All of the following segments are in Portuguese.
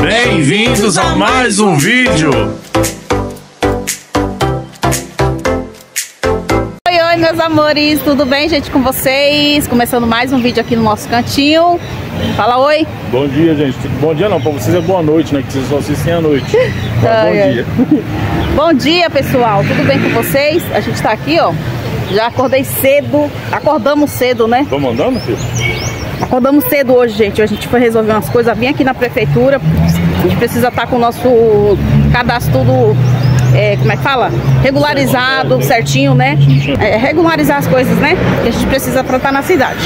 Bem-vindos a mais um vídeo. Oi, oi, meus amores, tudo bem, gente, com vocês? Começando mais um vídeo aqui no nosso cantinho. Fala oi. Bom dia, gente. Bom dia não, pra vocês é boa noite, né? Que vocês só assistem à noite. Mas Ai, bom dia. Bom dia, pessoal. Tudo bem com vocês? A gente tá aqui, ó. Já acordei cedo. Acordamos cedo, né? Vamos andando, filho? Acordamos cedo hoje, gente. A gente foi resolver umas coisas. Vim aqui na prefeitura. A gente precisa estar com o nosso cadastro tudo. é, como é que fala? Regularizado, certinho, né? É, regularizar as coisas, né? Que a gente precisa tratar na cidade.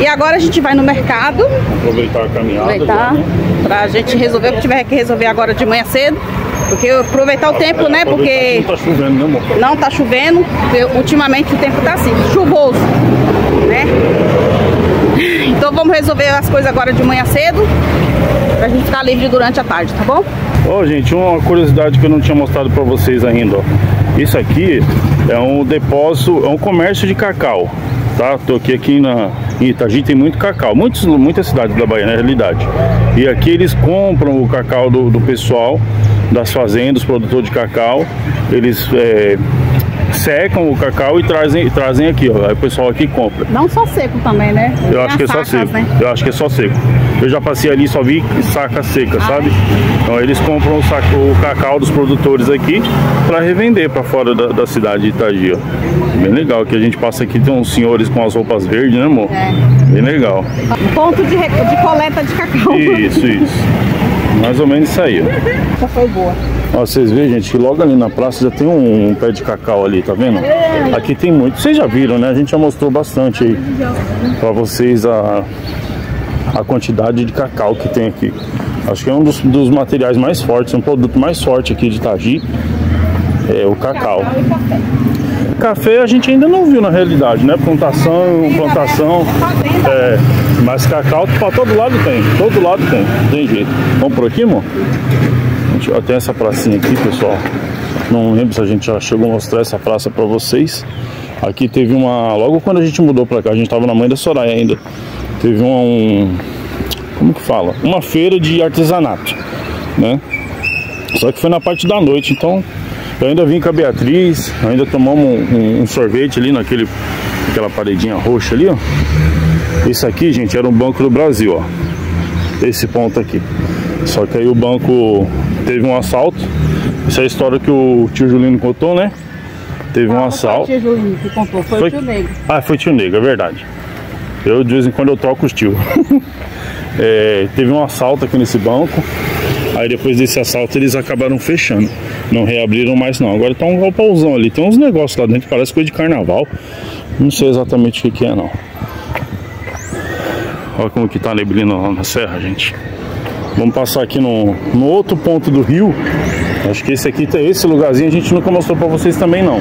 E agora a gente vai no mercado Aproveitar a caminhada. aproveitar já, né? pra gente resolver o que tiver que resolver agora de manhã cedo. Porque aproveitar o tempo, né? Aproveitar Porque que Não tá chovendo, né, amor? não tá chovendo, ultimamente o tempo tá assim, chuvoso, né? Então vamos resolver as coisas agora de manhã cedo, pra gente ficar livre durante a tarde, tá bom? Ó, gente, uma curiosidade que eu não tinha mostrado pra vocês ainda, ó. Isso aqui é um depósito, é um comércio de cacau, tá? Tô aqui, aqui na, em Itagi, tem muito cacau, muitos, muitas cidades da Bahia, na realidade. E aqui eles compram o cacau do, do pessoal, das fazendas, produtor de cacau, eles é, secam o cacau e trazem, trazem aqui, ó. Aí o pessoal aqui compra. Não só seco também, né? Eu Tem acho que é as só sacas, seco. né? Eu acho que é só seco. Eu já passei ali e só vi saca seca, sabe? Então eles compram o, saco, o cacau dos produtores aqui para revender para fora da, da cidade de Itagi, ó. Bem legal que a gente passa aqui tem uns senhores com as roupas verdes, né, amor? É. Bem legal. Ponto de, de coleta de cacau. Isso, isso. Mais ou menos isso aí, ó. Essa foi boa. Ó, vocês veem, gente, que logo ali na praça já tem um, um pé de cacau ali, tá vendo? Aqui tem muito. Vocês já viram, né? A gente já mostrou bastante aí pra vocês a, a quantidade de cacau que tem aqui. Acho que é um dos, dos materiais mais fortes, um produto mais forte aqui de Itagi. É o cacau. café. Café a gente ainda não viu na realidade, né? Plantação, plantação. É, mas cacau pra todo lado tem. Todo lado tem. Tem jeito. Vamos por aqui, amor? Gente, ó, tem essa pracinha aqui, pessoal. Não lembro se a gente já chegou a mostrar essa praça pra vocês. Aqui teve uma. Logo quando a gente mudou pra cá, a gente tava na mãe da Soraya ainda. Teve um. um- Como que fala? Uma feira de artesanato, né? Só que foi na parte da noite, então eu ainda vim com a Beatriz, ainda tomamos um, um- um sorvete ali naquele, naquela paredinha roxa ali, ó. Esse aqui, gente, era um banco do Brasil, ó. Esse ponto aqui. Só que aí o banco teve um assalto. Essa é a história que o tio Julino contou, né? Teve um Não foi o assalto. tio Julinho que contou, foi, Foi- o tio Negro. Ah, foi tio Negro, é verdade. Eu de vez em quando eu troco os tio. É, teve um assalto aqui nesse banco. Aí depois desse assalto eles acabaram fechando. Não reabriram mais não. Agora tá um galpãozão ali. Tem uns negócios lá dentro, parece coisa de carnaval. Não sei exatamente o que, que é não. Olha como que tá a neblina lá na serra, gente. Vamos passar aqui no, no outro ponto do rio. Acho que esse aqui, esse lugarzinho a gente nunca mostrou pra vocês também não.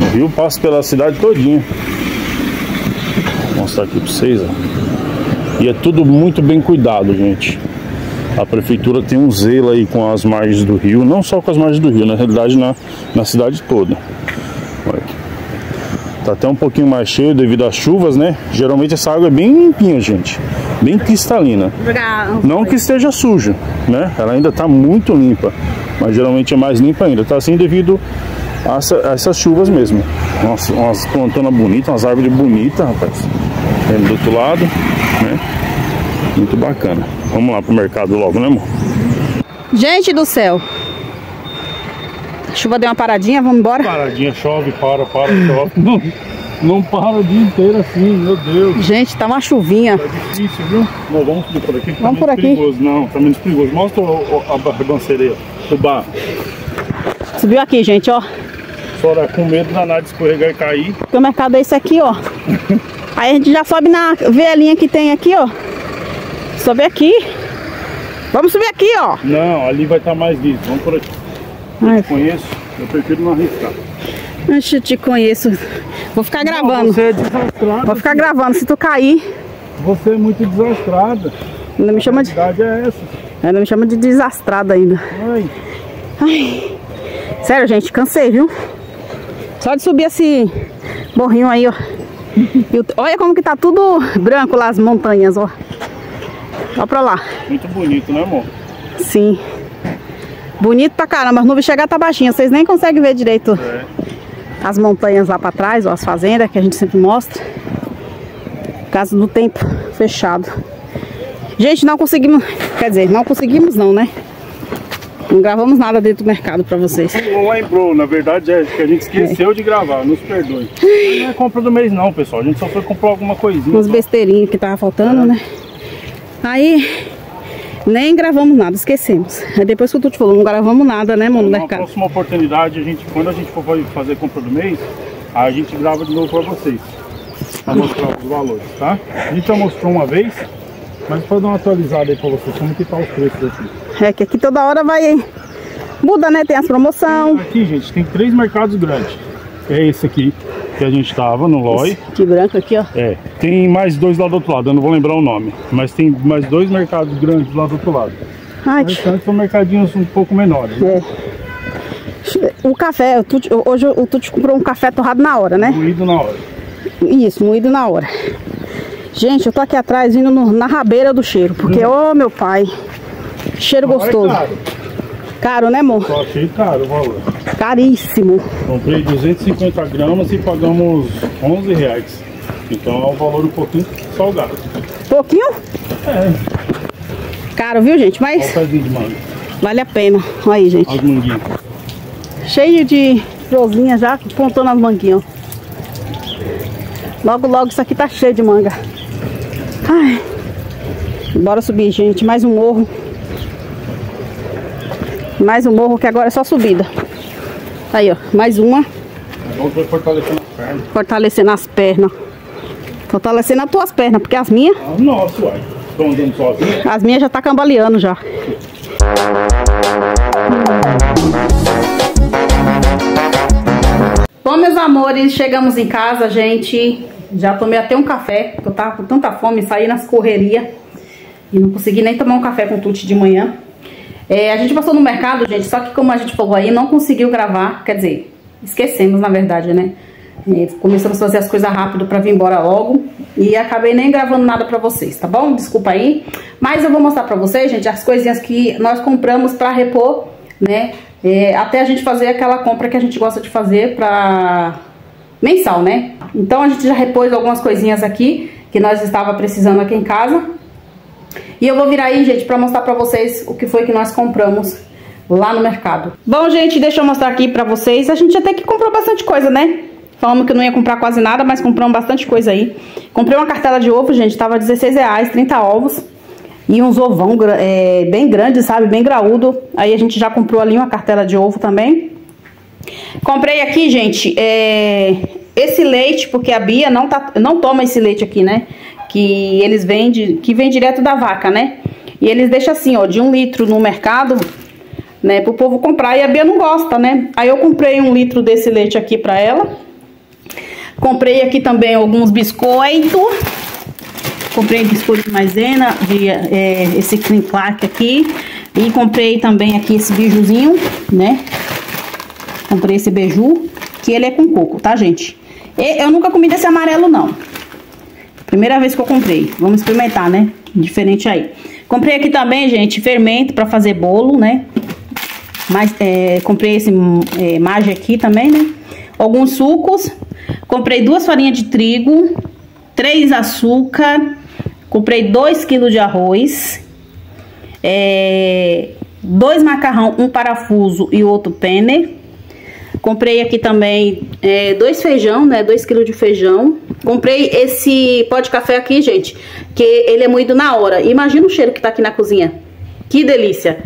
O rio passa pela cidade todinha. Vou mostrar aqui pra vocês, ó. E é tudo muito bem cuidado, gente. A prefeitura tem um zelo aí com as margens do rio, não só com as margens do rio, na realidade na, na cidade toda. Tá até um pouquinho mais cheio devido às chuvas, né? Geralmente essa água é bem limpinha, gente. Bem cristalina. Não que esteja suja, né? Ela ainda está muito limpa, mas geralmente é mais limpa ainda. Tá assim devido a, essa- a essas chuvas mesmo. Nossa, umas plantonas bonitas, umas árvores bonitas, rapaz. Tem do outro lado, né? Muito bacana. Vamos lá pro mercado logo, né, amor? Gente do céu. A chuva deu uma paradinha, vamos embora? Paradinha, chove, para, para, chove. Não, não para o dia inteiro assim, meu Deus. Gente, tá uma chuvinha. É difícil, viu? Não, vamos subir por aqui. tá Vamos por aqui. Perigoso. Não, tá menos perigoso. Mostra o, o, a barribanceira aí, ó. O bar. Subiu aqui, gente, ó. Fora com medo danado de escorregar e cair. Porque o mercado é esse aqui, ó. Aí a gente já sobe na velinha que tem aqui, ó. Sobe aqui. Vamos subir aqui, ó. Não, ali vai estar mais liso. Vamos por aqui. Ai, Conheço, eu prefiro não arriscar. Deixa eu te conheço. Vou ficar gravando. Você é desastrada. Vou ficar gravando. Se tu cair, Você é muito desastrada. ainda me chama de, A é essa. ainda me chama de desastrada ainda. Ai, Ai. Sério, gente, cansei, viu? Só de subir esse morrinho aí, ó. olha como que tá tudo branco lá as montanhas, ó. Olha pra lá. Muito bonito, né, amor? Sim. Bonito pra caramba, as nuvens chegar tá baixinha, vocês nem conseguem ver direito é. as montanhas lá pra trás, ó, as fazendas que a gente sempre mostra. Por causa do tempo fechado. Gente, não conseguimos, quer dizer, não conseguimos não, né? Não gravamos nada dentro do mercado pra vocês. Não lembrou, na verdade é que a gente esqueceu é. de gravar, nos perdoe. Não é compra do mês não, pessoal. A gente só foi comprar alguma coisinha. Uns besteirinhos que tava faltando, é. né? Aí, nem gravamos nada, esquecemos. Aí depois que o Tuti falou, não gravamos nada, né, mano, no mercado. Na próxima oportunidade, a gente, quando a gente for fazer compra do mês, a gente grava de novo pra vocês. Pra mostrar os valores, tá? A gente já mostrou uma vez, mas para dar uma atualizada aí pra vocês, como que tá os preços aqui. É que aqui toda hora vai... Muda, né? Tem as promoções. Aqui, gente, tem três mercados grandes. É esse aqui, que a gente tava no LOI. Que branco aqui, ó. É. Tem mais dois lá do outro lado, eu não vou lembrar o nome. Mas tem mais dois mercados grandes lá do outro lado. Ai, mas são mercadinhos um pouco menores. Né? É. O café, o Tuti, hoje o Tuti comprou um café torrado na hora, né? Moído na hora. Isso, moído na hora. Gente, eu tô aqui atrás indo no, na rabeira do cheiro, porque, hum. ô oh, meu pai, cheiro gostoso. É caro. Caro. né, amor? Só achei caro o valor. Caríssimo. Comprei 250 gramas e pagamos 11 reais. Então é um valor um pouquinho salgado. Pouquinho? É. Caro, viu, gente? Mas. de manga. Vale a pena. Olha aí, gente. As manguinhas. Cheio de florzinha já, pontando as manguinhas. Logo, logo isso aqui tá cheio de manga. Ai. Bora subir, gente. Mais um morro. Mais um morro que agora é só subida. Aí, ó. Mais uma. Vamos fortalecendo as pernas. Fortalecendo as pernas. Fortalecendo as tuas pernas, porque as minhas. Ah, nossa, uai. Estão andando sozinhas? As minhas já tá cambaleando já. Bom, meus amores, chegamos em casa, gente. Já tomei até um café, porque eu tava com tanta fome, saí nas correrias. E não consegui nem tomar um café com tute de manhã. É, a gente passou no mercado, gente, só que como a gente falou aí, não conseguiu gravar. Quer dizer, esquecemos, na verdade, né? É, começamos a fazer as coisas rápido pra vir embora logo. E acabei nem gravando nada pra vocês, tá bom? Desculpa aí. Mas eu vou mostrar pra vocês, gente, as coisinhas que nós compramos pra repor, né? É, até a gente fazer aquela compra que a gente gosta de fazer pra mensal, né? Então a gente já repôs algumas coisinhas aqui que nós estava precisando aqui em casa. E eu vou vir aí, gente, pra mostrar pra vocês o que foi que nós compramos lá no mercado. Bom, gente, deixa eu mostrar aqui pra vocês. A gente até que comprou bastante coisa, né? Falamos que não ia comprar quase nada, mas compramos bastante coisa aí. Comprei uma cartela de ovo, gente, tava 16 reais, 30 ovos. E uns ovão é, bem grandes, sabe? Bem graúdo. Aí a gente já comprou ali uma cartela de ovo também. Comprei aqui, gente, é, esse leite, porque a Bia não, tá, não toma esse leite aqui, né? Que eles vendem, que vem direto da vaca, né? E eles deixam assim, ó, de um litro no mercado, né? Pro povo comprar. E a Bia não gosta, né? Aí eu comprei um litro desse leite aqui pra ela. Comprei aqui também alguns biscoitos. Comprei biscoito de maisena, de, é, esse cream clark aqui. E comprei também aqui esse bijuzinho, né? Comprei esse beiju, que ele é com coco, tá, gente? E eu nunca comi desse amarelo, não. Primeira vez que eu comprei. Vamos experimentar, né? Diferente aí. Comprei aqui também, gente, fermento pra fazer bolo, né? Mas, é, comprei esse é, mage aqui também, né? Alguns sucos. Comprei duas farinhas de trigo. Três açúcar. Comprei dois quilos de arroz. É, dois macarrão, um parafuso e outro penne. Comprei aqui também é, dois feijão, né? Dois quilos de feijão. Comprei esse pó de café aqui, gente, que ele é moído na hora. Imagina o cheiro que tá aqui na cozinha. Que delícia.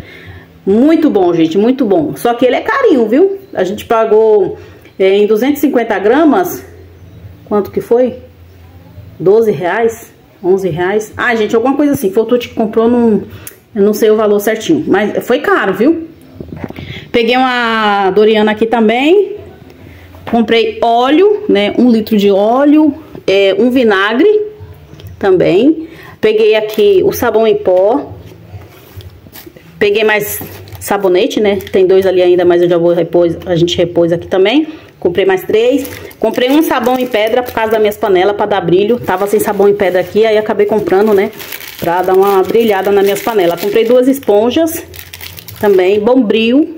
Muito bom, gente, muito bom. Só que ele é carinho, viu? A gente pagou é, em 250 gramas. Quanto que foi? 12 reais? 11 reais? Ah, gente, alguma coisa assim. Foi o que comprou num... Eu não sei o valor certinho. Mas foi caro, viu? Peguei uma Doriana aqui também. Comprei óleo, né? Um litro de óleo, é, um vinagre também. Peguei aqui o sabão em pó. Peguei mais sabonete, né? Tem dois ali ainda, mas eu já vou repor, a gente repôs aqui também. Comprei mais três. Comprei um sabão em pedra por causa das minhas panelas, pra dar brilho. Tava sem sabão em pedra aqui, aí acabei comprando, né? Pra dar uma brilhada nas minhas panelas. Comprei duas esponjas também, bombril.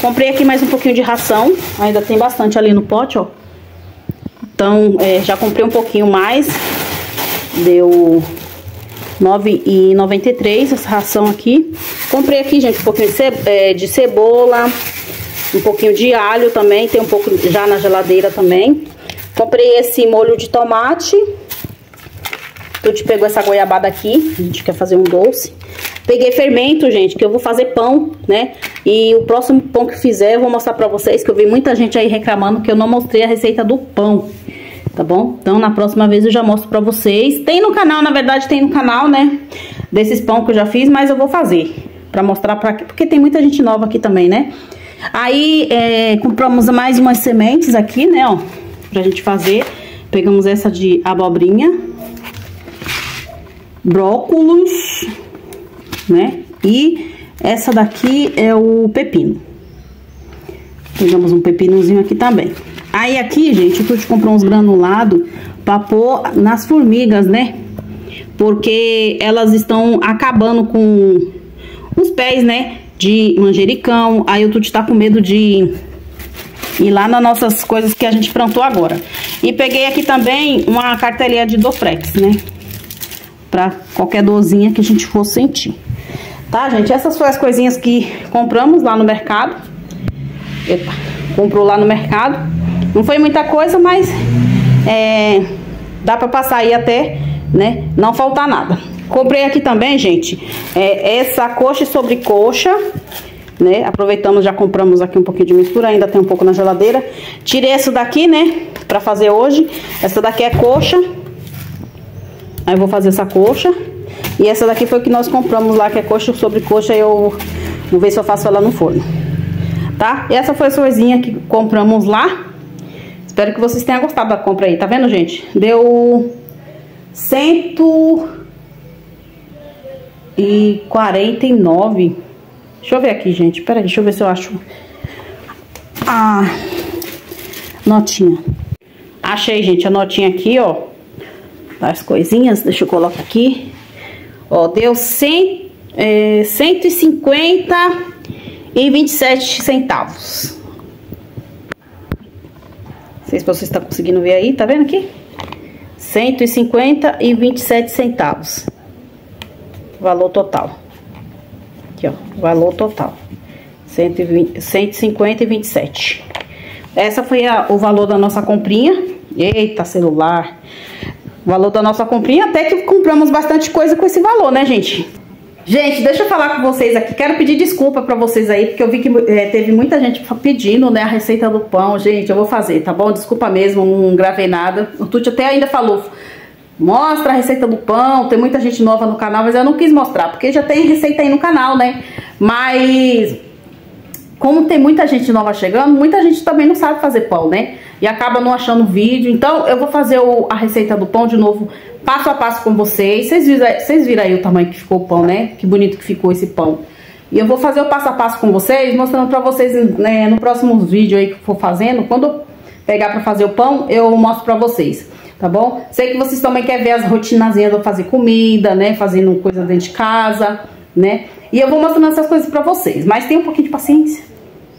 Comprei aqui mais um pouquinho de ração. Ainda tem bastante ali no pote, ó. Então, é, já comprei um pouquinho mais. Deu 9,93 essa ração aqui. Comprei aqui, gente, um pouquinho de, ce é, de, cebola, um pouquinho de alho também, tem um pouco já na geladeira também. Comprei esse molho de tomate. Tudo pegou essa goiabada aqui, a gente quer fazer um doce. Peguei fermento, gente, que eu vou fazer pão, né? E o próximo pão que fizer eu vou mostrar pra vocês, que eu vi muita gente aí reclamando que eu não mostrei a receita do pão tá bom? Então, na próxima vez eu já mostro pra vocês. Tem no canal, na verdade, tem no canal, né? Desses pão que eu já fiz, mas eu vou fazer. Pra mostrar pra... Porque tem muita gente nova aqui também, né? Aí, é, compramos mais umas sementes aqui, né, ó. Pra gente fazer. Pegamos essa de abobrinha. Brócolos. Né? E essa daqui é o pepino. Pegamos um pepinozinho aqui também. Aí aqui, gente, eu te comprou uns granulados pra pôr nas formigas, né? Porque elas estão acabando com os pés, né? De manjericão. Aí o Tuti tá com medo de ir lá nas nossas coisas que a gente plantou agora. E peguei aqui também uma cartelinha de Dofrex, né? Pra qualquer dorzinha que a gente for sentir. Tá, gente? Essas foram as coisinhas que compramos lá no mercado. Epa, comprou lá no mercado. Não foi muita coisa, mas é, dá pra passar aí até, né, não faltar nada. Comprei aqui também, gente, é, essa coxa sobre coxa, né, aproveitamos, já compramos aqui um pouquinho de mistura, ainda tem um pouco na geladeira. Tirei essa daqui, né, pra fazer hoje. Essa daqui é coxa. Aí eu vou fazer essa coxa. E essa daqui foi que nós compramos lá, que é coxa sobre coxa, eu vou ver se eu faço ela no forno. Tá? E essa foi a coisinha que compramos lá. Espero que vocês tenham gostado da compra aí, tá vendo, gente? Deu cento e quarenta e nove. Deixa eu ver aqui, gente. Pera aí, deixa eu ver se eu acho a notinha. Achei, gente, a notinha aqui, ó. Das coisinhas, deixa eu colocar aqui. Ó, deu cem, é, 150 e 27 centavos. Não sei se vocês estão conseguindo ver aí, tá vendo aqui? 150 e 27 centavos. Valor total. Aqui, ó, valor total. 120, 150 e 27. Essa foi a, o valor da nossa comprinha. Eita, celular. O valor da nossa comprinha, até que compramos bastante coisa com esse valor, né, gente? Gente, deixa eu falar com vocês aqui. Quero pedir desculpa pra vocês aí, porque eu vi que é, teve muita gente pedindo, né, a receita do pão. Gente, eu vou fazer, tá bom? Desculpa mesmo, não gravei nada. O Tuti até ainda falou, mostra a receita do pão. Tem muita gente nova no canal, mas eu não quis mostrar, porque já tem receita aí no canal, né? Mas como tem muita gente nova chegando, muita gente também não sabe fazer pão, né? E acaba não achando vídeo. Então, eu vou fazer o, a receita do pão de novo, passo a passo com vocês. Vocês viram, aí o tamanho que ficou o pão, né? Que bonito que ficou esse pão. E eu vou fazer o passo a passo com vocês, mostrando pra vocês né, no próximo vídeo aí que for fazendo. Quando eu pegar pra fazer o pão, eu mostro pra vocês, tá bom? Sei que vocês também querem ver as rotinazinhas de fazer comida, né? Fazendo coisa dentro de casa, né? E eu vou mostrando essas coisas pra vocês. Mas tem um pouquinho de paciência.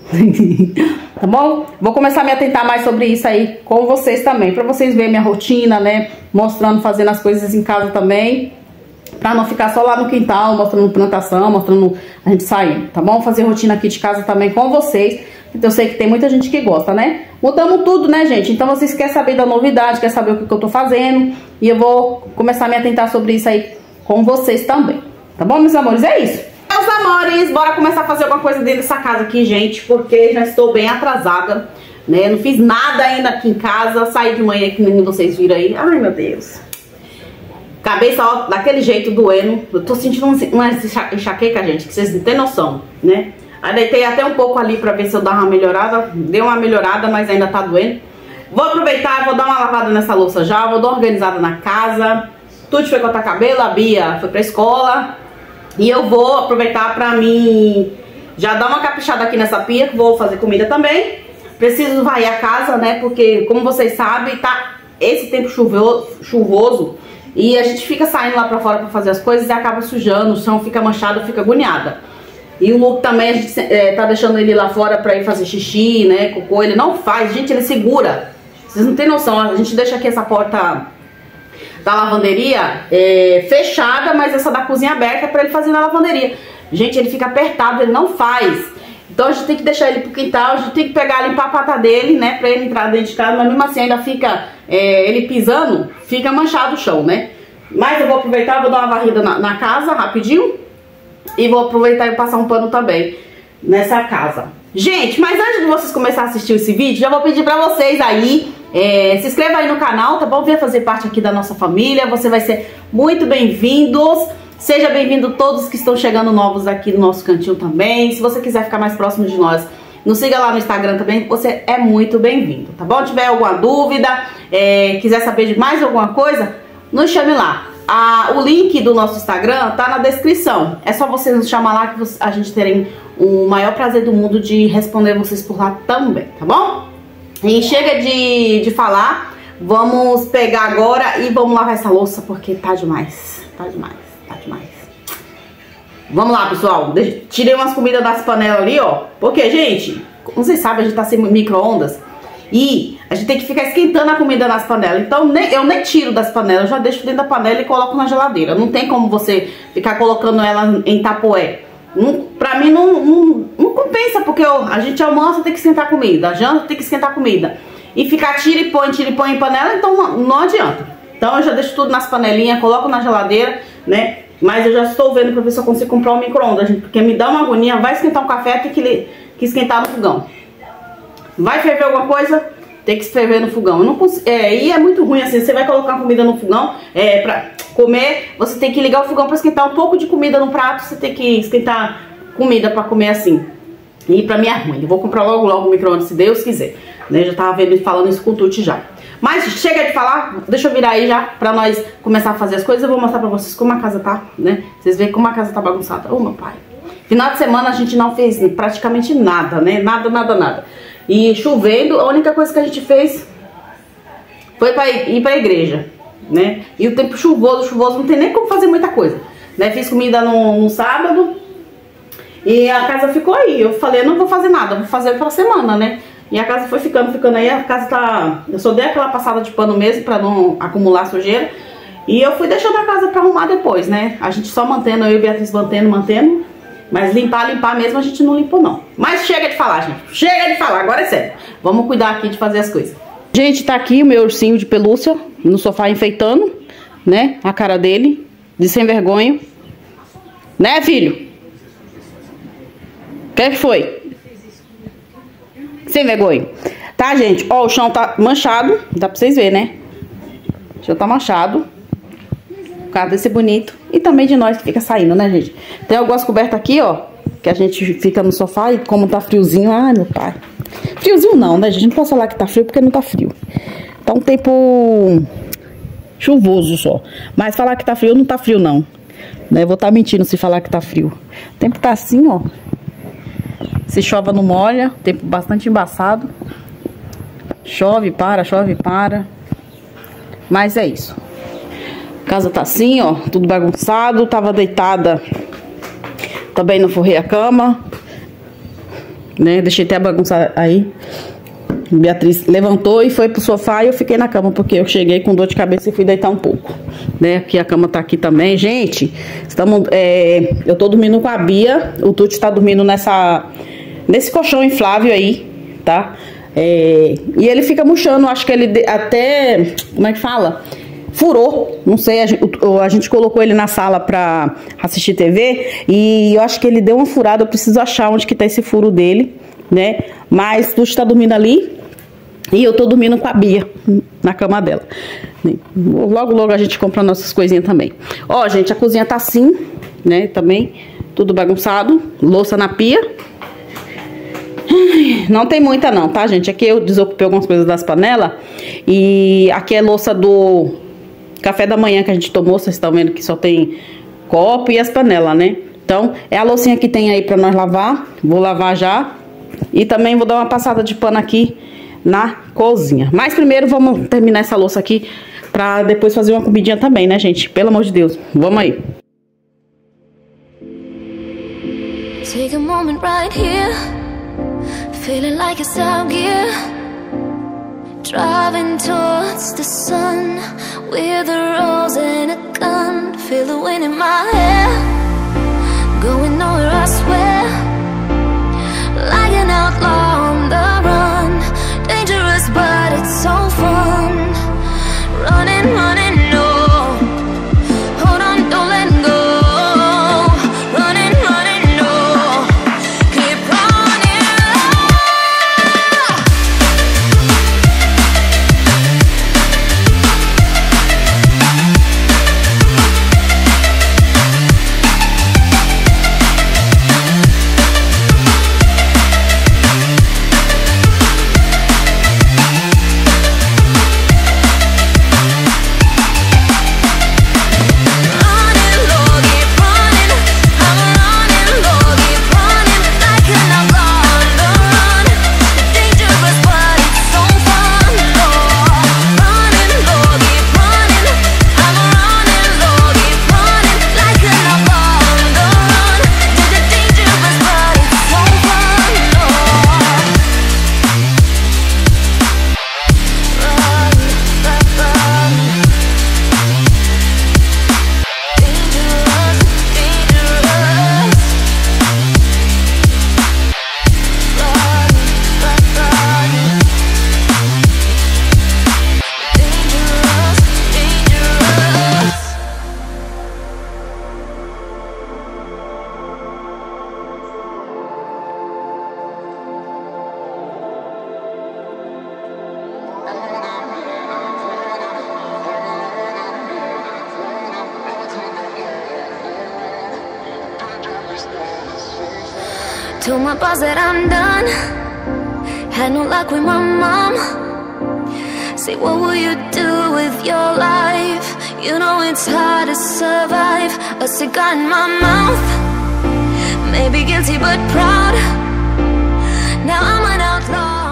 tá bom? Vou começar a me atentar mais sobre isso aí com vocês também, pra vocês verem minha rotina, né? Mostrando, fazendo as coisas em casa também, pra não ficar só lá no quintal, mostrando plantação, mostrando a gente sair, tá bom? Fazer rotina aqui de casa também com vocês, eu sei que tem muita gente que gosta, né? Mudamos tudo, né, gente? Então vocês querem saber da novidade, querem saber o que, que eu tô fazendo, e eu vou começar a me atentar sobre isso aí com vocês também, tá bom, meus amores? É isso amores, bora começar a fazer alguma coisa dentro dessa casa aqui, gente, porque já estou bem atrasada, né? Não fiz nada ainda aqui em casa, saí de manhã que nem vocês viram aí. Ai, meu Deus. Cabeça, ó, daquele jeito doendo. Eu tô sentindo uma enxaqueca, gente, que vocês não têm noção, né? Aí deitei até um pouco ali pra ver se eu dar uma melhorada. Deu uma melhorada, mas ainda tá doendo. Vou aproveitar, vou dar uma lavada nessa louça já, vou dar uma organizada na casa. Tudo foi cortar cabelo, a Bia foi pra escola. E eu vou aproveitar pra mim já dar uma caprichada aqui nessa pia, que vou fazer comida também. Preciso vaiar a casa, né? Porque, como vocês sabem, tá esse tempo chuvoso, chuvoso e a gente fica saindo lá pra fora pra fazer as coisas e acaba sujando, o chão fica manchado, fica agoniada. E o Luke também, a gente é, tá deixando ele lá fora pra ir fazer xixi, né, cocô, ele não faz, gente, ele segura. Vocês não têm noção, a gente deixa aqui essa porta da lavanderia é, fechada, mas essa da cozinha aberta pra ele fazer na lavanderia. Gente, ele fica apertado, ele não faz. Então a gente tem que deixar ele pro quintal, a gente tem que pegar, limpar a pata dele, né, pra ele entrar dentro de casa, mas mesmo assim ainda fica, é, ele pisando, fica manchado o chão, né. Mas eu vou aproveitar, vou dar uma varrida na, na casa rapidinho e vou aproveitar e passar um pano também nessa casa. Gente, mas antes de vocês começarem a assistir esse vídeo, já vou pedir pra vocês aí, é, se inscreva aí no canal, tá bom? Venha fazer parte aqui da nossa família, você vai ser muito bem-vindos. Seja bem-vindo todos que estão chegando novos aqui no nosso cantinho também. Se você quiser ficar mais próximo de nós, nos siga lá no Instagram também, você é muito bem-vindo, tá bom? Tiver alguma dúvida, é, quiser saber de mais alguma coisa, nos chame lá. A, o link do nosso Instagram tá na descrição. É só você nos chamar lá que a gente terem o maior prazer do mundo de responder vocês por lá também, tá bom? E chega de, de falar, vamos pegar agora e vamos lavar essa louça porque tá demais, tá demais, tá demais. Vamos lá, pessoal. Tirei umas comidas das panelas ali, ó. Porque, gente, como vocês sabem, a gente tá sem micro-ondas. E a gente tem que ficar esquentando a comida nas panelas. Então nem, eu nem tiro das panelas, eu já deixo dentro da panela e coloco na geladeira. Não tem como você ficar colocando ela em tapoé. Não, pra mim não, não, não compensa, porque eu, a gente almoça tem que esquentar comida, a janta tem que esquentar comida. E ficar tira e põe, tira e põe em panela, então não, não adianta. Então eu já deixo tudo nas panelinhas, coloco na geladeira, né? Mas eu já estou vendo pra ver se eu consigo comprar um micro-ondas, porque me dá uma agonia, vai esquentar um café, tem que, que esquentar no fogão. Vai ferver alguma coisa, tem que ferver no fogão. Eu não é, e é muito ruim assim, você vai colocar comida no fogão, é, pra comer, você tem que ligar o fogão para esquentar um pouco de comida no prato, você tem que esquentar comida para comer assim. E pra mim é ruim. Eu vou comprar logo logo o micro-ondas, se Deus quiser. Né? Já tava vendo falando isso com o Tuti já. Mas chega de falar, deixa eu virar aí já pra nós começar a fazer as coisas. Eu vou mostrar pra vocês como a casa tá, né? Vocês veem como a casa tá bagunçada. Ô, oh, meu pai. Final de semana a gente não fez praticamente nada, né? Nada, nada, nada. E chovendo, a única coisa que a gente fez foi pra ir pra igreja, né? E o tempo chuvoso, chuvoso, não tem nem como fazer muita coisa. Né? Fiz comida no, no sábado e a casa ficou aí. Eu falei, não vou fazer nada, vou fazer pra semana, né? E a casa foi ficando, ficando aí, a casa tá... Eu só dei aquela passada de pano mesmo pra não acumular sujeira. E eu fui deixando a casa pra arrumar depois, né? A gente só mantendo, eu e Beatriz mantendo, mantendo. Mas limpar, limpar mesmo a gente não limpou não. Mas chega de falar, gente. Chega de falar, agora é sério. Vamos cuidar aqui de fazer as coisas. Gente, tá aqui o meu ursinho de pelúcia no sofá enfeitando, né? A cara dele, de sem vergonha. Né, filho? O que, que foi? Sem vergonha. Tá, gente? Ó, o chão tá manchado. Dá pra vocês verem, né? O chão tá manchado. Por causa desse bonito. E também de nós que fica saindo, né, gente? Tem algumas cobertas aqui, ó. Que a gente fica no sofá e como tá friozinho, ai, meu pai. Friozinho não, né, gente? Não posso falar que tá frio porque não tá frio. Tá um tempo chuvoso só. Mas falar que tá frio não tá frio, não. Né? Vou estar tá mentindo se falar que tá frio. O tempo tá assim, ó. Se chove não molha, tempo bastante embaçado. Chove, para, chove, para. Mas é isso. Casa tá assim, ó, tudo bagunçado. Tava deitada. Também não forrei a cama. Né? Deixei até bagunçar aí. Beatriz levantou e foi pro sofá e eu fiquei na cama, porque eu cheguei com dor de cabeça e fui deitar um pouco. Né? Aqui a cama tá aqui também. Gente, estamos, é, eu tô dormindo com a Bia. O Tuti tá dormindo nessa, nesse colchão inflável aí, tá? É, e ele fica murchando, acho que ele até. Como é que fala? Furou, não sei, a gente, a gente colocou ele na sala pra assistir TV e eu acho que ele deu uma furada, eu preciso achar onde que tá esse furo dele, né? Mas tu está dormindo ali e eu tô dormindo com a Bia na cama dela. Logo, logo a gente compra nossas coisinhas também. Ó, gente, a cozinha tá assim, né? Também tudo bagunçado, louça na pia. Não tem muita não, tá, gente? Aqui eu desocupei algumas coisas das panelas. E aqui é louça do café da manhã que a gente tomou. Vocês estão vendo que só tem copo e as panelas, né? Então, é a loucinha que tem aí pra nós lavar. Vou lavar já. E também vou dar uma passada de pano aqui na cozinha. Mas primeiro vamos terminar essa louça aqui pra depois fazer uma comidinha também, né, gente? Pelo amor de Deus. Vamos aí. Take a moment right here Feeling like it's out Driving towards the sun With a rose and a gun Feel the wind in my hair. Going nowhere I swear. Like an outlaw With my mom Say what will you do with your life You know it's hard to survive A cigar in my mouth Maybe guilty but proud Now I'm an outlaw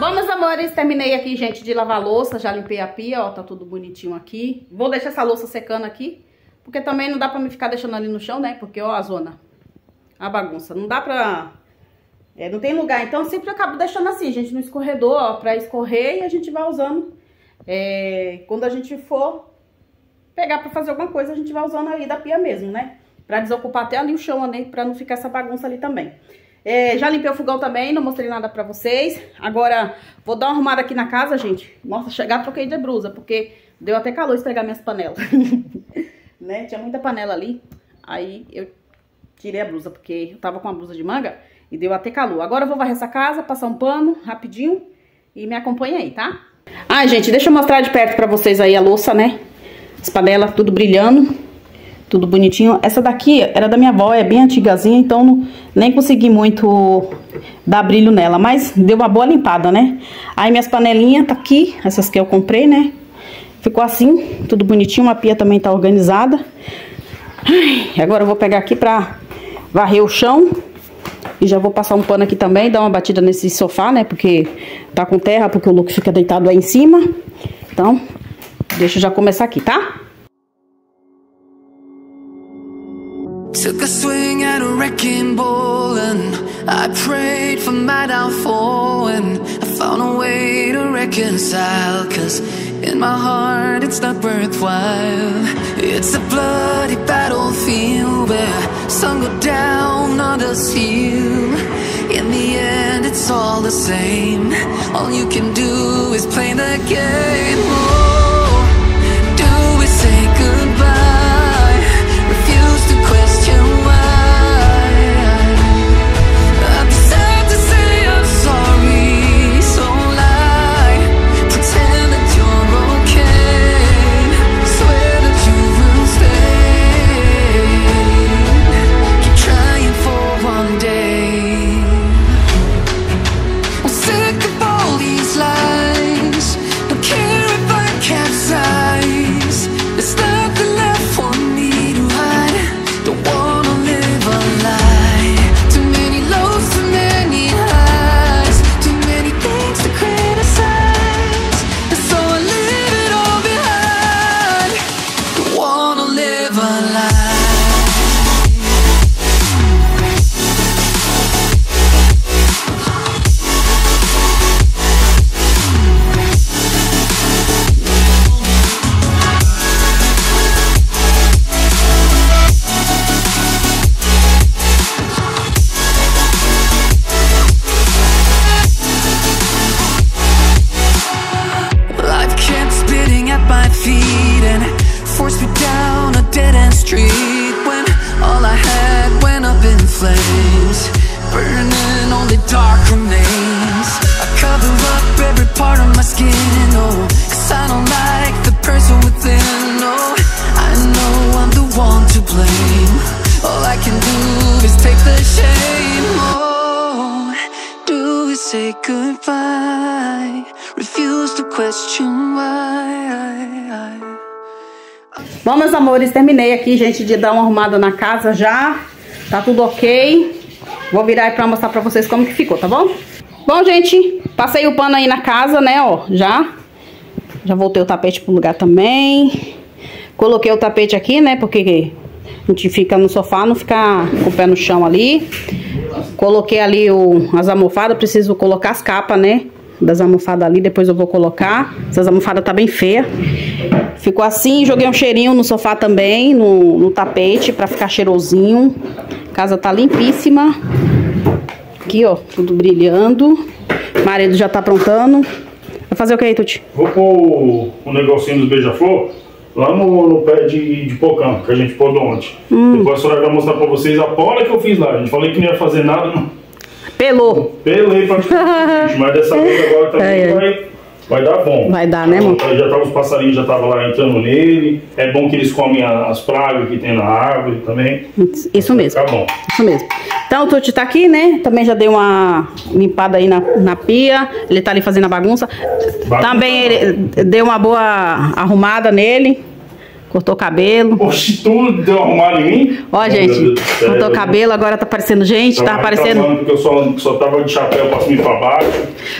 Bom, meus amores, terminei aqui, gente, de lavar louça. Já limpei a pia, ó, tá tudo bonitinho aqui. Vou deixar essa louça secando aqui, porque também não dá pra me ficar deixando ali no chão, né? Porque, ó, a zona, a bagunça. Não dá pra é, não tem lugar, então eu sempre acabo deixando assim, gente, no escorredor, ó, pra escorrer e a gente vai usando. É, quando a gente for pegar pra fazer alguma coisa, a gente vai usando aí da pia mesmo, né? Pra desocupar até ali o chão, né? Pra não ficar essa bagunça ali também. É, já limpei o fogão também, não mostrei nada pra vocês. Agora, vou dar uma arrumada aqui na casa, gente. Nossa, chegar, troquei de brusa, porque deu até calor esfregar minhas panelas. né? Tinha muita panela ali. Aí eu tirei a blusa, porque eu tava com a blusa de manga e deu até calor. Agora eu vou varrer essa casa, passar um pano rapidinho e me acompanha aí, tá? Ah, gente, deixa eu mostrar de perto pra vocês aí a louça, né? As panelas tudo brilhando, tudo bonitinho. Essa daqui era da minha avó, é bem antigazinha, então não, nem consegui muito dar brilho nela. Mas deu uma boa limpada, né? Aí minhas panelinhas tá aqui, essas que eu comprei, né? Ficou assim, tudo bonitinho, a pia também tá organizada. Ai, agora eu vou pegar aqui pra varrer o chão e já vou passar um pano aqui também, dar uma batida nesse sofá, né? Porque tá com terra, porque o Luke fica deitado aí em cima. Então, deixa eu já começar aqui, tá? Took a swing at a wrecking ball and I prayed for my downfall and I found a way to reconcile cause in my heart it's not worthwhile. It's a bloody battlefield where some go down, others heal. In the end it's all the same. All you can do is play the game gente, de dar uma arrumada na casa já. Tá tudo ok. Vou virar aí pra mostrar pra vocês como que ficou, tá bom? Bom, gente, passei o pano aí na casa, né, ó, já. Já voltei o tapete pro lugar também. Coloquei o tapete aqui, né, porque a gente fica no sofá, não ficar com o pé no chão ali. Coloquei ali o, as almofadas, preciso colocar as capas, né? Das almofadas ali, depois eu vou colocar. Essas almofadas tá bem feia. Ficou assim, joguei um cheirinho no sofá também, no, no tapete, pra ficar cheirosinho. A casa tá limpíssima. Aqui, ó, tudo brilhando. marido já tá aprontando. Vai fazer o que aí, Tuti? Vou pôr o negocinho dos beija-flor lá no, no pé de, de pocão, que a gente pôs ontem. Hum. Depois a senhora vai mostrar pra vocês a pola que eu fiz lá. A gente falei que não ia fazer nada, não. Pelou. Pelei praticamente, mas dessa vez agora também Ai, ai. vai, vai dar bom. Vai dar, né, amor? Já tava, os passarinhos já estavam lá entrando nele. É bom que eles comem as pragas que tem na árvore também. Isso mesmo. Tá bom. Isso mesmo. Então o Tuti tá aqui, né? Também já dei uma limpada aí na, na pia. Ele tá ali fazendo a bagunça. Bagunça Também ele deu uma boa arrumada nele. Cortou o cabelo. Oxe, tudo deu arrumado em mim? Ó, gente, cortou o cabelo, agora tá parecendo gente, tá Tava aparecendo. reclamando Porque eu só, só tava de chapéu pra cima e pra baixo.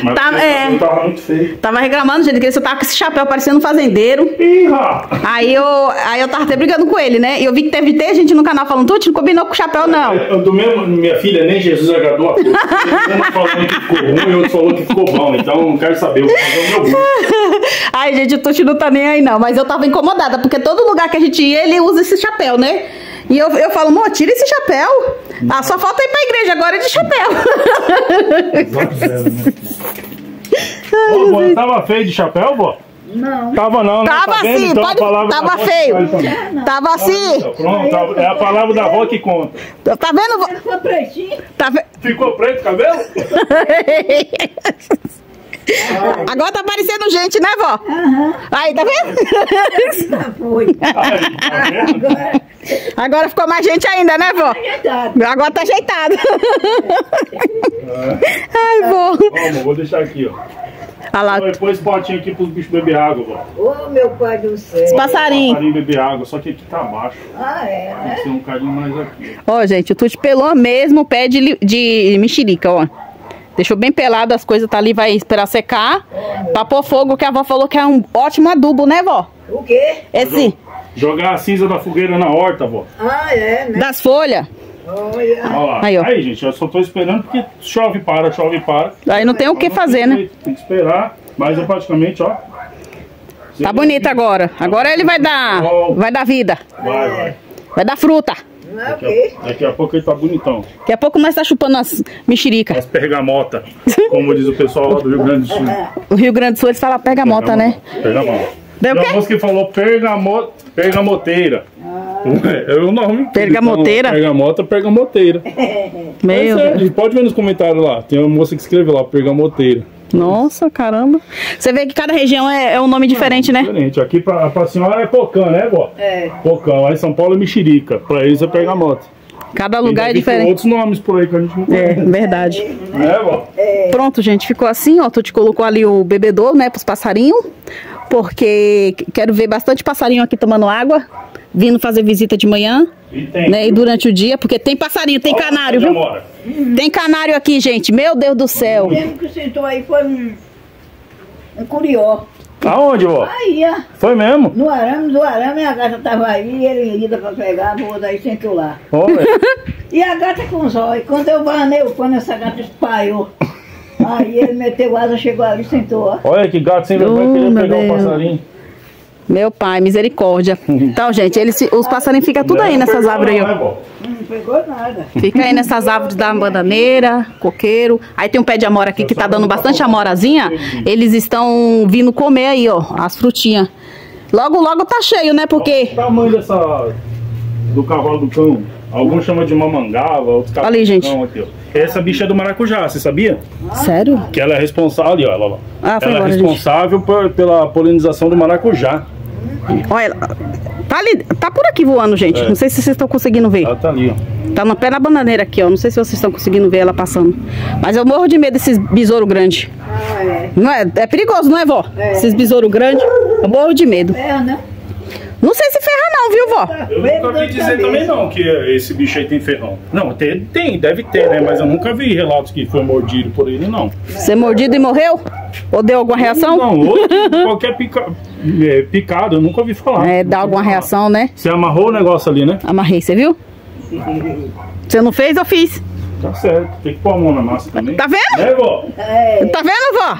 Mas Tá, porque o é. tava muito feio. Tava reclamando, gente, que você tava com esse chapéu parecendo um fazendeiro. Ih. Aí eu, aí eu tava até brigando com ele, né? E eu vi que teve ter gente no canal falando, Tuti, não combinou com o chapéu, não. Eu, do mesmo, minha filha, nem Jesus agradou a todos. Uma falando que ficou ruim, outro falou que ficou bom. Então não quero saber, eu vou fazer o meu. Ai, gente, o Tuti não tá nem aí, não. Mas eu tava incomodada, porque todo lugar que a gente ia, ele usa esse chapéu, né? E eu, eu falo, amor, tira esse chapéu. Ah, só falta ir pra igreja agora de chapéu. Ô, vó, tava feio de chapéu, vó? Não. Tava não, né? Tava Tá vendo? assim, Então, pode, palavra tava feio. vale. Tava assim. Pronto, tá- é a palavra da avó que conta. Tá vendo? vó? Foi pretinho. Tá ve- Ficou preto o cabelo? Agora tá parecendo gente, né, vó? Aí, tá vendo? Já foi. Aí, tá vendo? Agora, Agora ficou mais gente ainda, né, vó? ajeitado. Agora tá ajeitado. Ai, vó. Ó, amor, vou deixar aqui, ó. Olha lá, Põe esse potinho aqui pros bichos beber água, vó. Ô, meu pai do céu. passarinho. Passarinho beber água, só que aqui tá baixo. Ah, é, Tem né? que ser um bocadinho mais aqui. Ó, gente, o Tuti pelou mesmo o pé de, de mexerica, ó. Deixou bem pelado, as coisas tá ali, vai esperar secar. Pra pôr fogo, que a avó falou que é um ótimo adubo, né, vó? O quê? Esse, Jogar a cinza da fogueira na horta, vó. Ah, é, né? das folhas. Olha. Olha lá. Aí, Aí, ó. gente, eu só tô esperando porque chove, para, chove, para. Aí não tem o que fazer, né? jeito, Tem que esperar, mas é praticamente, ó. Tá bonito agora. Agora ele vai dar, vai dar vida. Vai, vai. Vai dar fruta. Não é o Daqui a, quê? daqui a pouco ele tá bonitão. Daqui a pouco nós tá chupando as mexericas. As pergamota, como diz o pessoal lá do Rio Grande do Sul. O Rio Grande do Sul eles falam pergamota, né? Pergamota. Deu o Tem quê? uma moça que falou pergamo, pergamoteira. É o nome. Pergamoteira? Então, pergamota, pergamoteira. Meu é pode ver nos comentários lá. Tem uma moça que escreveu lá, pergamoteira. Nossa, caramba. Você vê que cada região é, é um nome diferente, né? Diferente. Aqui pra, pra senhora é pocã, né, vó? É. Pocã. Lá em São Paulo é mexerica. Pra eles é pergamota. Cada E lugar é diferente. outros nomes por aí que a gente não É, conhece. verdade. Né, vó? Pronto, gente, ficou assim, ó. Tu te colocou ali o bebedouro, né, pros passarinhos. Porque quero ver bastante passarinho aqui tomando água. Vindo fazer visita de manhã, E tem. né? E durante o dia, porque tem passarinho, tem Ó, canário, viu? mora. Tem canário aqui, gente. Meu Deus do céu. O mesmo que sentou aí foi um, um curió. Aonde, vó? Aí, ó, Foi mesmo? no arame, do arame, a gata tava aí, ele ia pra pegar, voou daí sentou lá. Ó, velho. E a gata com os olhos. Quando eu banei o pano, essa gata espalhou. Aí ele meteu asa, chegou ali e sentou, ó. Olha que gato sem vergonha Oh, queria pegar um Deus. passarinho. Meu pai, misericórdia. Então, gente, eles, os passarinhos ficam tudo aí nessas árvores aí, ó. vó? Não pegou nada. Fica aí nessas árvores da bananeira, coqueiro. Aí tem um pé de amora aqui que tá dando bastante amorazinha. Eles estão vindo comer aí, ó, as frutinhas. Logo, logo tá cheio, né? Porque. O tamanho dessa. do cavalo do cão. Alguns chamam de mamangava, outros cavalo Ali, do gente. cão aqui, ó. Essa bicha é do maracujá, você sabia? Sério? Que ela é responsável. Ali, ó, ela, ó. Ah, ela embora, é responsável por- pela polinização do maracujá. Olha, ela- tá ali, tá por aqui voando, gente. É. Não sei se vocês estão conseguindo ver. Ela tá ali, ó. Tá no pé da bananeira aqui, ó. Não sei se vocês estão conseguindo ver ela passando. Mas eu morro de medo desses besouro grandes. Ah, é. Não é? É perigoso, não é, vó? É. Esses besouro grandes. Eu morro de medo. É, né? Não sei se ferra, não, viu, vó? Eu nunca vi dizer também não que esse bicho aí tem ferrão. Não, tem, tem, deve ter, né? Mas eu nunca vi relatos que foi mordido por ele, não. Você mordido e morreu? Ou deu alguma reação? Não, outro, qualquer pica, é, picado, eu nunca ouvi falar. É, dá alguma reação, né? Você amarrou o negócio ali, né? Amarrei, você viu? Você não fez, eu fiz. Tá certo. Tem que pôr a mão na massa também. Tá vendo? Né, vó? É. Tá vendo, vó?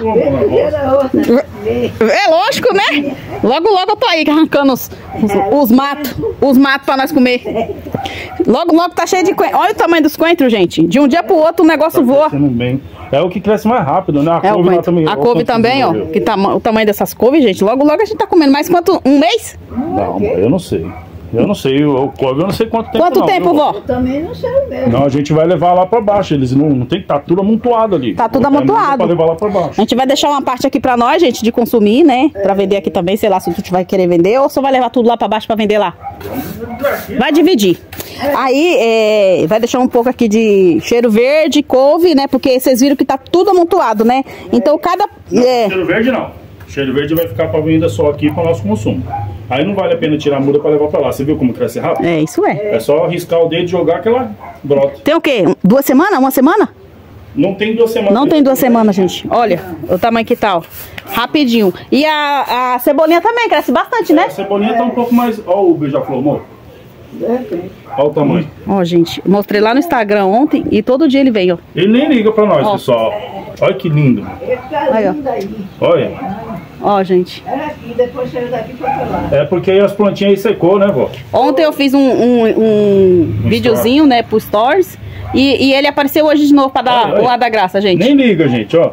É lógico, né? Logo, logo eu tô aí arrancando os, os, os matos. Os matos pra nós comer. Logo, logo tá cheio de coentro. Olha o tamanho dos coentros, gente. De um dia pro outro o negócio voa. Crescendo bem. É o que cresce mais rápido, né? A É couve também. A Olha couve também, ó. Que tama o tamanho dessas couves, gente. Logo, logo a gente tá comendo. Mais quanto? Um mês? Não, eu não sei. Eu não sei. O couve eu não sei quanto tempo. Quanto não, tempo, viu, vó? Eu também não sei mesmo. Não, a gente vai levar lá pra baixo. Eles não, não tem que tá tudo amontoado ali. Tá tudo amontoado. Pra levar lá pra A baixo. gente vai deixar uma parte aqui pra nós, gente, de consumir, né? Pra vender aqui também, sei lá se tu vai querer vender ou só vai levar tudo lá pra baixo pra vender lá. Vai dividir. Aí, é, vai deixar um pouco aqui de cheiro verde, couve, né? Porque vocês viram que tá tudo amontoado, né? Então cada. é, Cheiro verde não. Cheiro verde vai ficar pra venda só aqui para nosso consumo. Aí não vale a pena tirar a muda pra levar pra lá. Você viu como cresce rápido? é, isso é. É só riscar o dedo e jogar que ela brota. Tem o quê? Duas semanas? Uma semana? Não tem duas semanas. Não tem duas semanas, gente. Olha o tamanho que tá, ó. Rapidinho. E a, a cebolinha também cresce bastante, né? A cebolinha tá um pouco mais. Ó o beija-flor, amor. De repente. Olha o tamanho. Ó, gente, mostrei lá no Instagram ontem e todo dia ele vem, ó. Ele nem liga pra nós, Ó. pessoal. Olha que lindo. Aí, ó. lindo aí. Olha. Ó, gente. É porque aí as plantinhas aí secou, né, vó? Ontem eu fiz um, um, um videozinho, né, pro Stories. E, e ele apareceu hoje de novo pra dar Olha, olha. o ar da graça, gente. Nem liga, gente, ó.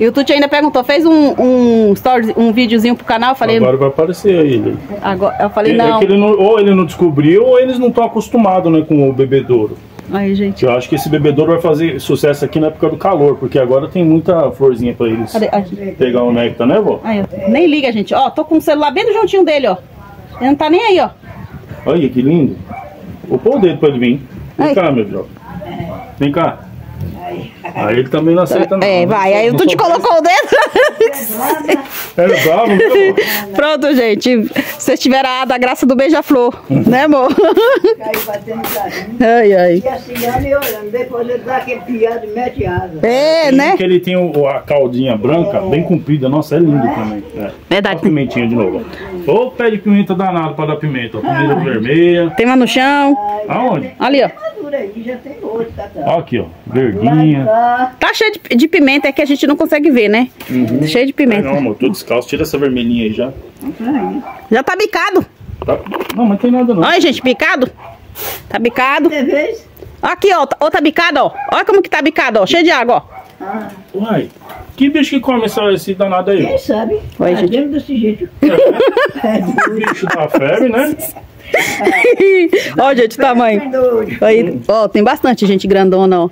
E o Tuti ainda perguntou, fez um, um stories, um videozinho pro canal? Eu falei, Agora vai aparecer aí ele. agora, eu falei, É não. que ele não- ou ele não descobriu, ou eles não estão acostumados né, com o bebedouro. Aí, gente. Eu acho que esse bebedouro vai fazer sucesso aqui na época do calor, porque agora tem muita florzinha pra eles pegar o néctar, né, vó? Aí, ó. Nem liga, gente. Ó, tô com o celular bem do juntinho dele, ó. Ele não tá nem aí, ó. Olha que lindo. Vou pôr o dedo pra ele vir. Vem Ai. cá, meu jovem. Vem cá. Aí ele também não aceita não. É, vai. Aí Tuti sou- colocou o dedo. É bravo, né? Pronto, gente. Vocês tiveram a da graça do beija-flor, né, amor? Caiu batendo carinho. ai, ai. E assim, olhando e olhando. Depois ele dá aquele piado e mete asa. É, né? que ele tem o- a caldinha branca, bem comprida. Nossa, é lindo também. É. Verdade. Ó pimentinha de novo. Ô pé de pimenta danado pra dar pimenta. Pimenta vermelha. Tem uma no chão. Aonde? Ali, ó. Madura aí, já tem outro, tá? tá. Ó aqui, ó. Lá Verdinha. Tá. Tá cheio de, de pimenta, é que a gente não consegue ver, né? Cheio de pimenta. não, amor, tô descalço. Tira essa vermelhinha aí já. Já tá bicado. Tá? Não, mas tem nada não. Olha, gente, picado. Tá bicado. Vez? Aqui, ó. Outra bicada, ó. Olha como que tá bicado, ó. Cheio de água, ó. Ah, Uai, que bicho que come essa, esse danado aí? quem sabe? Oi, gente. Fazendo desse jeito. O bicho da febre, né? ó, gente, o tamanho. Aí, ó, tem bastante gente grandona, ó.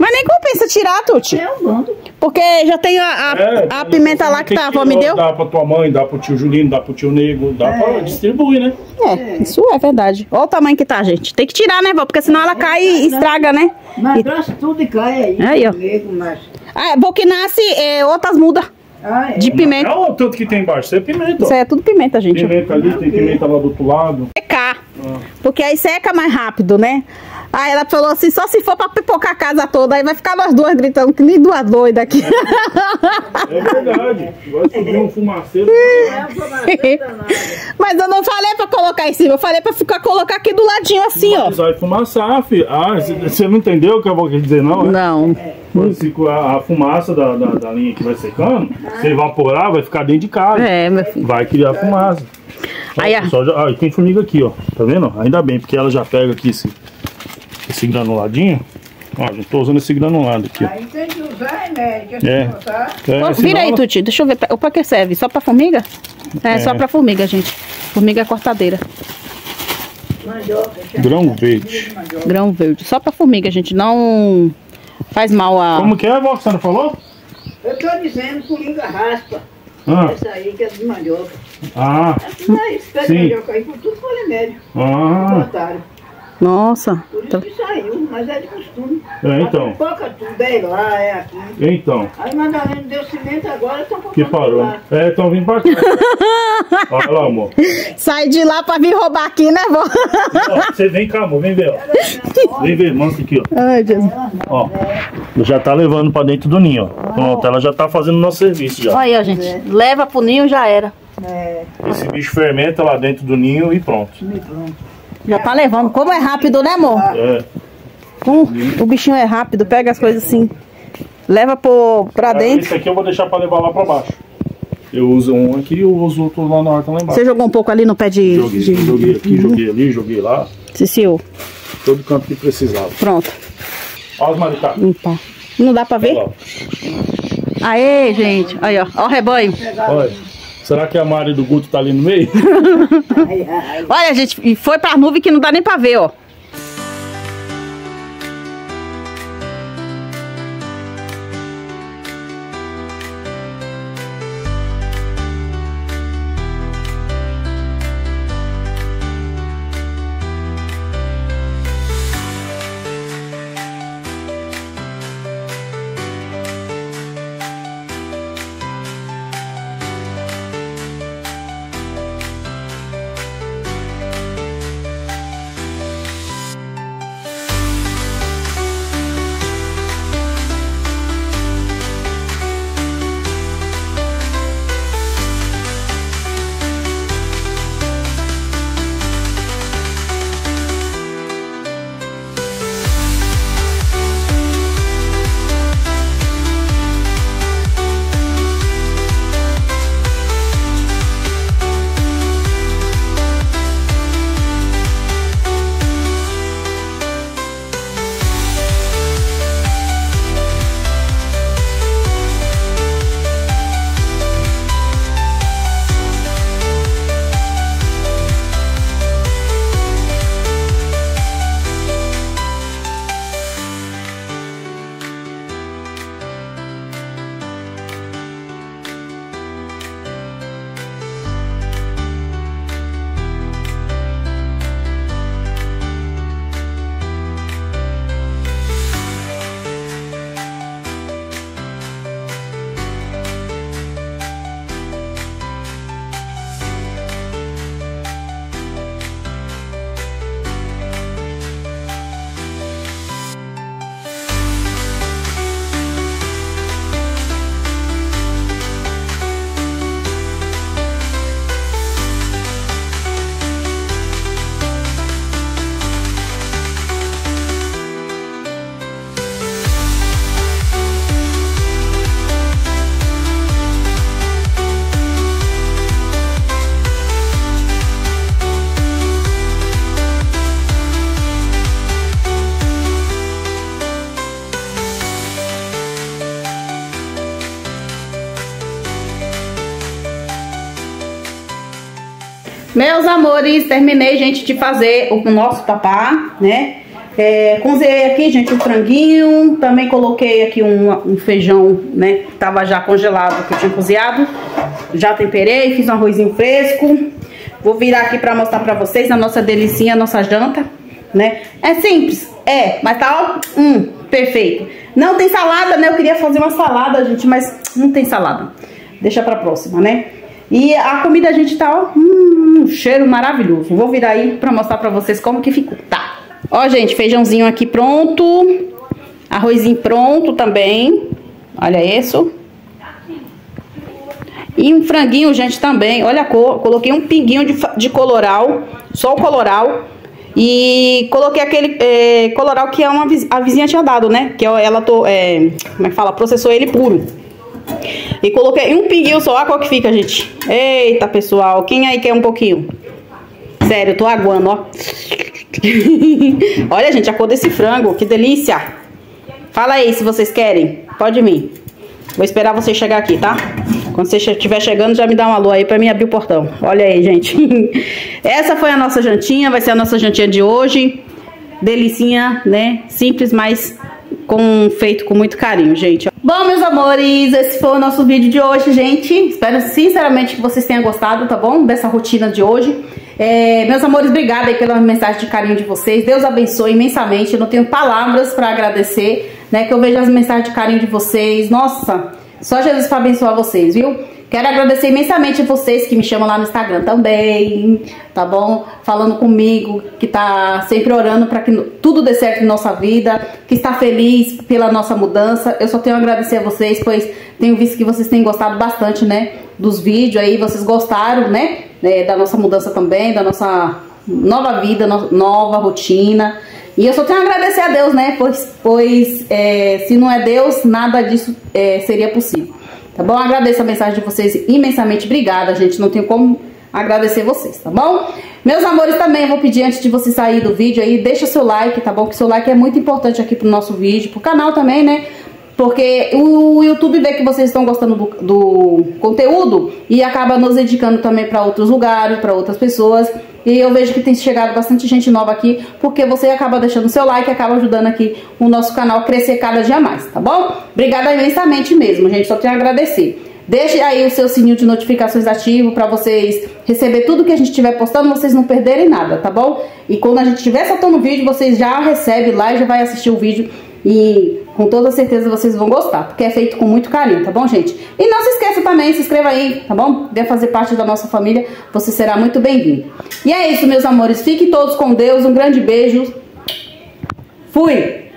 Mas nem compensa tirar, Tuti. É um bando. Porque já tem a, a, É, a pimenta lá que tem tá, me deu. Dá pra tua mãe, dá pro tio Julino, dá pro tio Nego, dá pra distribuir, né? É, isso é verdade. Olha o tamanho que tá, gente. Tem que tirar, né, vó? Porque senão ela cai e estraga, né? Mas E- tudo e cai aí. Aí, ó. Comigo, mas... Ah, é bom que nasce é, outras mudas Ah, é. de pimenta. Olha o tanto que tem embaixo. Isso é pimenta. Isso ó. é tudo pimenta, gente. Pimenta ali, tem pimenta lá do outro lado. secar. Porque aí seca mais rápido, né? Aí ela falou assim, só se for pra pipocar a casa toda, aí vai ficar nós duas gritando que nem duas doidas aqui. É verdade. Vai subir um fumaceiro. Mas eu não falei pra colocar em cima, eu falei pra ficar colocar aqui do ladinho assim, ó. Mas vai fumaçar, filho. Ah, você não entendeu o que eu vou dizer, não? é? Não. A, a fumaça da, da, da linha que vai secando, se evaporar, vai ficar dentro de casa. É, meu filho. Vai criar fumaça. Ó, Aí, ó. pessoal, já, e tem formiga aqui, ó. Tá vendo? Ainda bem, porque ela já pega aqui esse, esse granuladinho. Ó, já tô usando esse granulado aqui. Aí tem que usar remédio. É. assim, tá? É, Ó, senão Vira aí, Tuti, deixa eu ver. pra- Pra que serve? Só pra formiga? É, só pra formiga, gente. Formiga cortadeira. Mandioca. Grão verde. Grão verde. Só pra formiga, gente. Não faz mal a. Como que é, vó, que você não falou? Eu tô dizendo coringa raspa. Ah, Essa aí que é de mandioca. ah, Essa de Sim. mandioca aí, por tudo foi remédio. ah. Botaram. Nossa. Por isso Tá- que saiu, mas é de costume. É, então. A pipoca tudo, é lá, é aqui. Então, Aí Madalena deu cimento agora, tá que parou. lá. É, estão vindo pra cá. Olha lá, amor. Sai de lá pra vir roubar aqui, né, vó? Ó, você vem cá, amor. Vem ver, ó. Vem ver, mostra aqui, ó. Ai, Jesus. Ó. Já tá levando pra dentro do ninho, ó. Pronto, ela já tá fazendo o nosso serviço já. Olha aí, ó, gente. Leva pro ninho, já era. É, Esse bicho fermenta lá dentro do ninho e pronto. me pronto. Já tá levando. Como é rápido, né, amor? É. Hum, o bichinho é rápido, pega as coisas assim. Leva pro, pra Esse dentro. aqui eu vou deixar pra levar lá pra baixo. Eu uso um aqui e eu uso outro lá na horta lá embaixo. Você jogou um pouco ali no pé de. Joguei, de... joguei aqui, joguei ali, joguei lá. Cecil. Todo canto que precisava. Pronto. Olha os maricá. Limpar. Não dá pra ver? Aê, gente. Aí, ó. Ó o rebanho. Olha. Será que a Mari do Guto tá ali no meio? Olha, gente. E foi pra nuvem que não dá nem pra ver, ó. Meus amores, terminei, gente, de fazer o nosso papá, né? É, cozinhei aqui, gente, o franguinho. Também coloquei aqui um, um feijão, né? Que tava já congelado, que eu tinha cozinhado. Já temperei, fiz um arrozinho fresco. Vou virar aqui pra mostrar pra vocês a nossa delicinha, a nossa janta, né? É simples, é, mas tá, ó, hum, perfeito. Não tem salada, né? Eu queria fazer uma salada, gente, mas não tem salada. Deixa pra próxima, né? E a comida, a gente tá, ó, hum, um cheiro maravilhoso. Vou virar aí pra mostrar pra vocês como que ficou, tá? Ó, gente, feijãozinho aqui pronto. Arrozinho pronto também. Olha isso. E um franguinho, gente, também. Olha a cor. Coloquei um pinguinho de, de coloral. Só o coloral. E coloquei aquele é, coloral que é uma, a vizinha tinha dado, né? Que ela, é, como é que fala? Processou ele puro. E coloquei um pinguinho só. Olha qual que fica, gente. Eita, pessoal. Quem aí quer um pouquinho? Sério, tô aguando, ó. Olha, gente, a cor desse frango. Que delícia. Fala aí se vocês querem. Pode vir. Vou esperar você chegar aqui, tá? Quando você estiver chegando, já me dá uma alô aí pra mim abrir o portão. Olha aí, gente. Essa foi a nossa jantinha, vai ser a nossa jantinha de hoje. Delicinha, né? Simples, mas com, feito com muito carinho, gente. Bom, meus amores, esse foi o nosso vídeo de hoje, gente. Espero sinceramente que vocês tenham gostado, tá bom? Dessa rotina de hoje. É, meus amores, obrigada aí pela mensagem de carinho de vocês. Deus abençoe imensamente. Eu não tenho palavras para agradecer, né? Que eu vejo as mensagens de carinho de vocês. Nossa, só Jesus para abençoar vocês, viu? Quero agradecer imensamente a vocês que me chamam lá no Instagram também, tá bom? Falando comigo, que tá sempre orando para que tudo dê certo em nossa vida, que está feliz pela nossa mudança. Eu só tenho a agradecer a vocês, pois tenho visto que vocês têm gostado bastante, né? Dos vídeos aí, vocês gostaram, né? É, da nossa mudança também, da nossa nova vida, no, nova rotina. E eu só tenho a agradecer a Deus, né? Pois, pois é, se não é Deus, nada disso é, seria possível. Tá bom? Agradeço a mensagem de vocês imensamente. Obrigada, gente. Não tenho como agradecer vocês, tá bom? Meus amores, também vou pedir antes de você sair do vídeo aí, deixa seu like, tá bom? Que seu like é muito importante aqui pro nosso vídeo, pro canal também, né? Porque o YouTube vê que vocês estão gostando do, do conteúdo e acaba nos indicando também para outros lugares, para outras pessoas. E eu vejo que tem chegado bastante gente nova aqui, porque você acaba deixando seu like e acaba ajudando aqui o nosso canal a crescer cada dia mais, tá bom? Obrigada imensamente mesmo, gente. Só tenho a agradecer. Deixe aí o seu sininho de notificações ativo para vocês receber tudo que a gente estiver postando, vocês não perderem nada, tá bom? E quando a gente estiver soltando o vídeo, vocês já recebem lá e já vai assistir o vídeo e com toda certeza vocês vão gostar, porque é feito com muito carinho, tá bom, gente? E não se esqueça também, se inscreva aí, tá bom? Quer fazer parte da nossa família, você será muito bem-vindo. E é isso, meus amores. Fiquem todos com Deus. Um grande beijo. Fui!